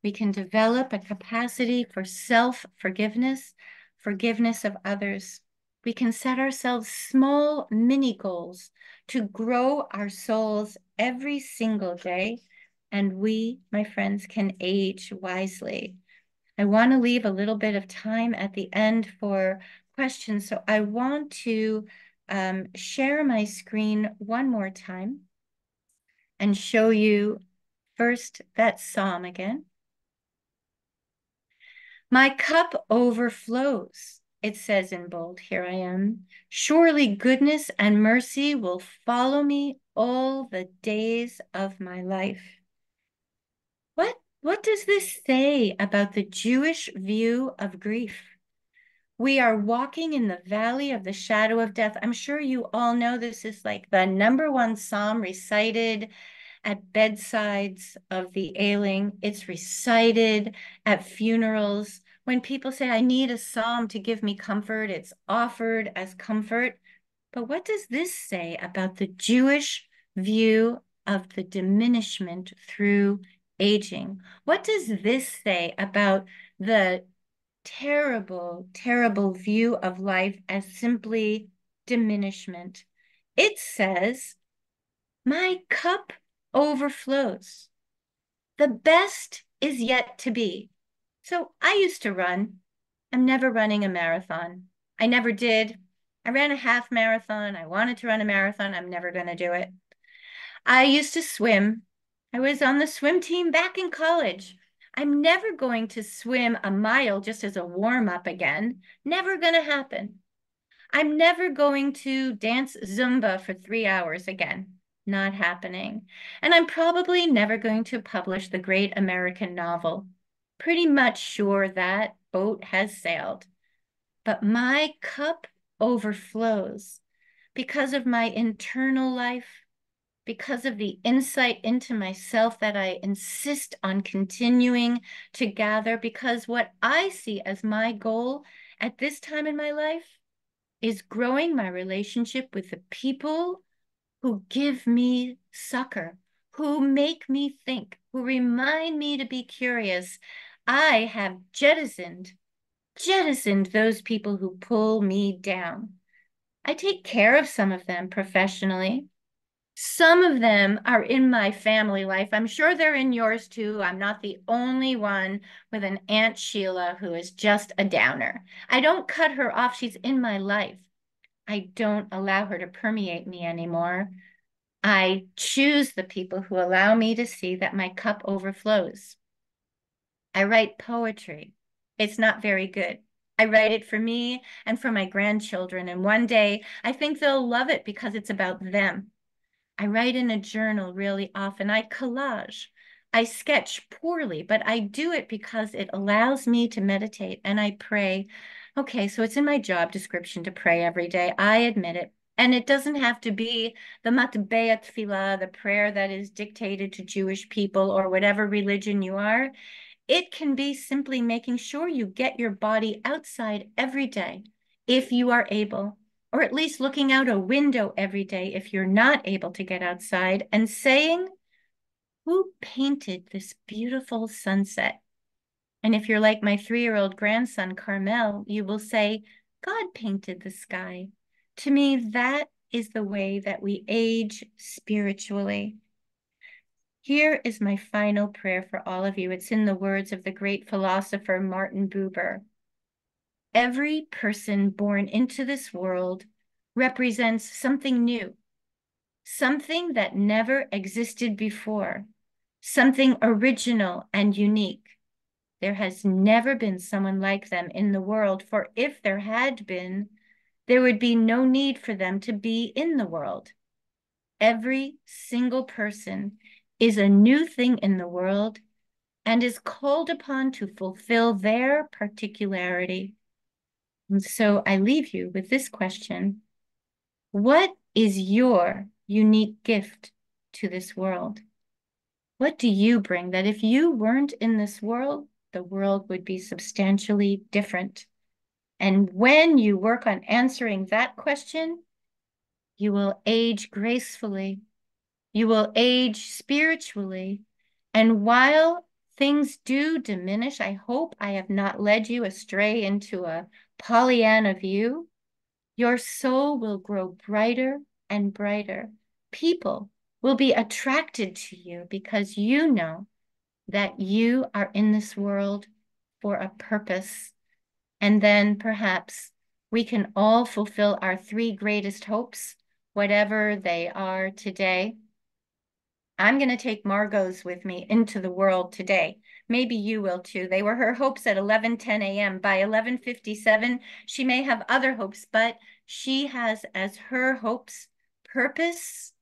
We can develop a capacity for self forgiveness, forgiveness of others. We can set ourselves small mini goals to grow our souls every single day and we, my friends, can age wisely. I want to leave a little bit of time at the end for questions. So I want to um, share my screen one more time and show you first that psalm again. My cup overflows. it says in bold, here I am. Surely goodness and mercy will follow me all the days of my life. What, does this say about the Jewish view of grief? We are walking in the valley of the shadow of death. I'm sure you all know this is like the number one psalm recited at bedsides of the ailing. It's recited at funerals. When people say, I need a psalm to give me comfort, it's offered as comfort. But what does this say about the Jewish view of the diminishment through aging? What does this say about the terrible, terrible view of life as simply diminishment? It says, My cup overflows. The best is yet to be. So I used to run. I'm never running a marathon. I never did. I ran a half marathon. I wanted to run a marathon. I'm never going to do it. I used to swim. I was on the swim team back in college. I'm never going to swim a mile just as a warm up again. Never going to happen. I'm never going to dance Zumba for three hours again. Not happening. And I'm probably never going to publish the great American novel. Pretty much sure that boat has sailed. But my cup overflows because of my internal life, because of the insight into myself that I insist on continuing to gather, because what I see as my goal at this time in my life is growing my relationship with the people who give me succor, who make me think, who remind me to be curious. I have jettisoned, jettisoned those people who pull me down. I take care of some of them professionally. Some of them are in my family life. I'm sure they're in yours too. I'm not the only one with an Aunt Sheila who is just a downer. I don't cut her off. She's in my life. I don't allow her to permeate me anymore. I choose the people who allow me to see that my cup overflows. I write poetry. It's not very good. I write it for me and for my grandchildren. And one day I think they'll love it because it's about them. I write in a journal really often. I collage. I sketch poorly, but I do it because it allows me to meditate and I pray. Okay, so it's in my job description to pray every day. I admit it. And it doesn't have to be the matbea tefillah, the prayer that is dictated to Jewish people or whatever religion you are. It can be simply making sure you get your body outside every day if you are able, or at least looking out a window every day if you're not able to get outside and saying, Who painted this beautiful sunset? And if you're like my three year old grandson, Carmel, you will say, God painted the sky. To me, that is the way that we age spiritually. Here is my final prayer for all of you. It's in the words of the great philosopher Martin Buber. Every person born into this world represents something new, something that never existed before, something original and unique. There has never been someone like them in the world, for if there had been, there would be no need for them to be in the world. Every single person is a new thing in the world and is called upon to fulfill their particularity. And so I leave you with this question What is your unique gift to this world? What do you bring that if you weren't in this world, the world would be substantially different? And when you work on answering that question, you will age gracefully. You will age spiritually. And while things do diminish, I hope I have not led you astray into a Pollyanna view. Your soul will grow brighter and brighter. People will be attracted to you because you know that you are in this world for a purpose and then perhaps we can all fulfill our three greatest hopes, whatever they are today. I'm going to take Margot's with me into the world today. Maybe you will too. They were her hopes at 11 10 a.m. By 11:57, she may have other hopes, but she has as her hopes purpose,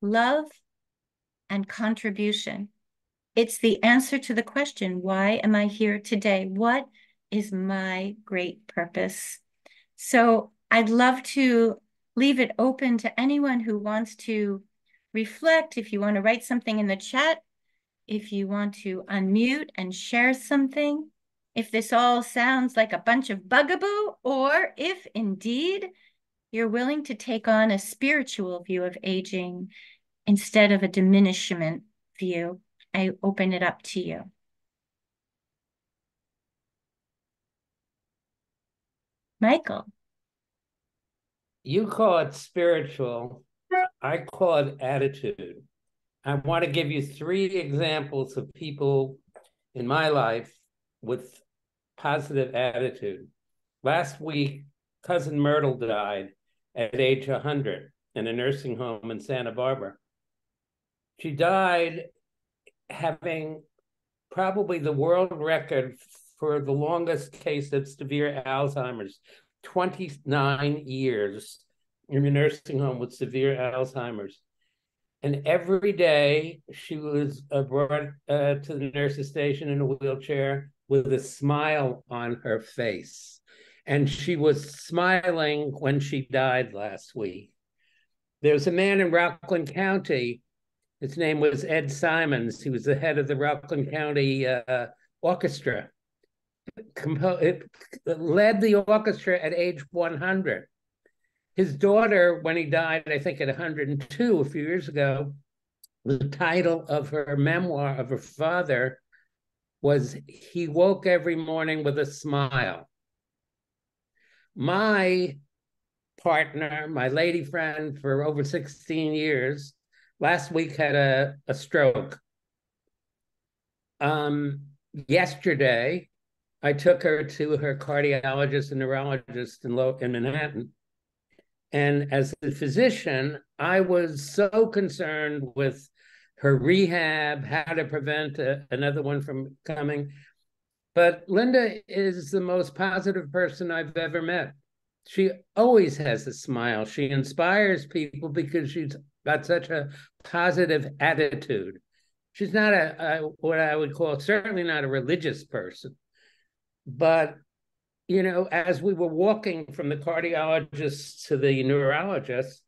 love, and contribution. It's the answer to the question, why am I here today? What is my great purpose? So I'd love to leave it open to anyone who wants to reflect. If you want to write something in the chat, if you want to unmute and share something, if this all sounds like a bunch of bugaboo, or if indeed you're willing to take on a spiritual view of aging instead of a diminishment view, I open it up to you. Michael. You call it spiritual. I call it attitude. I want to give you three examples of people in my life with positive attitude. Last week, cousin Myrtle died at age 100 in a nursing home in Santa Barbara. She died having probably the world record for the longest case of severe Alzheimer's 29 years in a nursing home with severe Alzheimer's. And every day she was uh, brought uh, to the nurse's station in a wheelchair with a smile on her face. And she was smiling when she died last week. There's a man in Rockland County. His name was Ed Simons. He was the head of the Rockland County uh, Orchestra. Compo- led the orchestra at age 100 his daughter, when he died, I think at 102 a few years ago, the title of her memoir of her father was He Woke Every Morning with a Smile. My partner, my lady friend for over 16 years, last week had a, a stroke. Um, yesterday, I took her to her cardiologist and neurologist in, in Manhattan and as a physician, I was so concerned with her rehab, how to prevent a, another one from coming. But Linda is the most positive person I've ever met. She always has a smile. She inspires people because she's got such a positive attitude. She's not a, a what I would call certainly not a religious person, but you know, as we were walking from the cardiologist to the neurologist,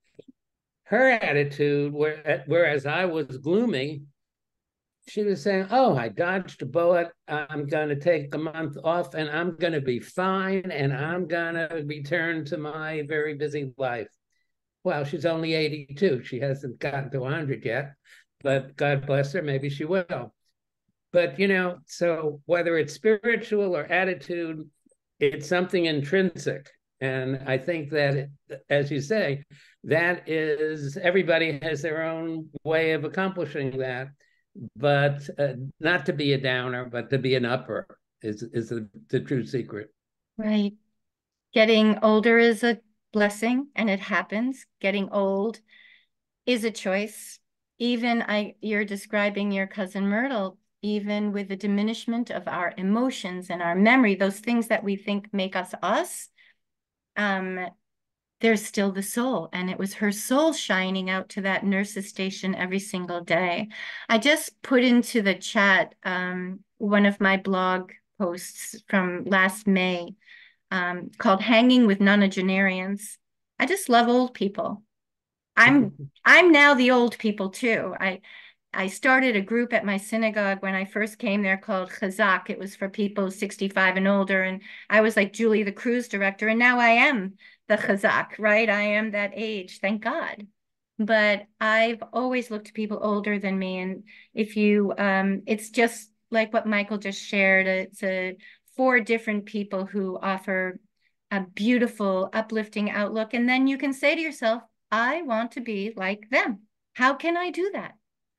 her attitude, whereas I was gloomy, she was saying, Oh, I dodged a bullet. I'm going to take a month off and I'm going to be fine and I'm going to return to my very busy life. Well, she's only 82. She hasn't gotten to 100 yet, but God bless her, maybe she will. But, you know, so whether it's spiritual or attitude, it's something intrinsic. And I think that, as you say, that is everybody has their own way of accomplishing that. But uh, not to be a downer, but to be an upper is is the, the true secret. Right. Getting older is a blessing, and it happens. Getting old is a choice. Even I, you're describing your cousin Myrtle even with the diminishment of our emotions and our memory, those things that we think make us us, um, there's still the soul. And it was her soul shining out to that nurse's station every single day. I just put into the chat um, one of my blog posts from last May um, called Hanging with Nonagenarians. I just love old people. I'm *laughs* I'm now the old people too. I I started a group at my synagogue when I first came there called Chazak. It was for people 65 and older. And I was like Julie, the cruise director. And now I am the Chazak, right? I am that age, thank God. But I've always looked to people older than me. And if you, um, it's just like what Michael just shared. It's a four different people who offer a beautiful, uplifting outlook. And then you can say to yourself, I want to be like them. How can I do that?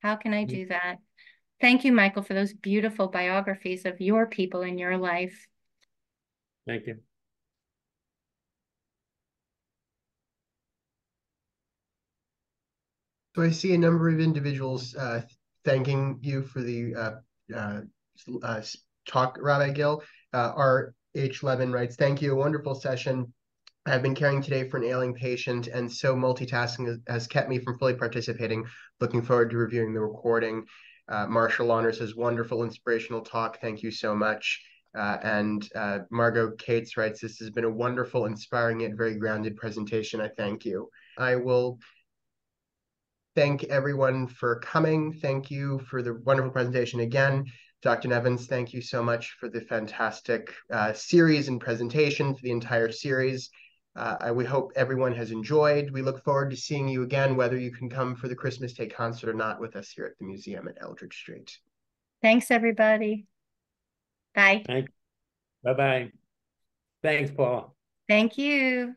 How can I do that? Thank you, Michael, for those beautiful biographies of your people in your life. Thank you. So I see a number of individuals uh, thanking you for the uh, uh, uh talk, Rabbi Drill. Uh, R.H. Levin writes, thank you, a wonderful session. I've been caring today for an ailing patient, and so multitasking has kept me from fully participating. Looking forward to reviewing the recording. Uh, Marshall Honor says, wonderful, inspirational talk. Thank you so much. Uh, and uh, Margot Cates writes, this has been a wonderful, inspiring, yet very grounded presentation. I thank you. I will thank everyone for coming. Thank you for the wonderful presentation again. Dr. Nevins, thank you so much for the fantastic uh, series and presentation for the entire series. Uh, we hope everyone has enjoyed. We look forward to seeing you again, whether you can come for the Christmas Day concert or not with us here at the museum at Eldridge Street. Thanks, everybody. Bye. Bye-bye. Thanks, Paul. Thank you.